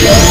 Yeah.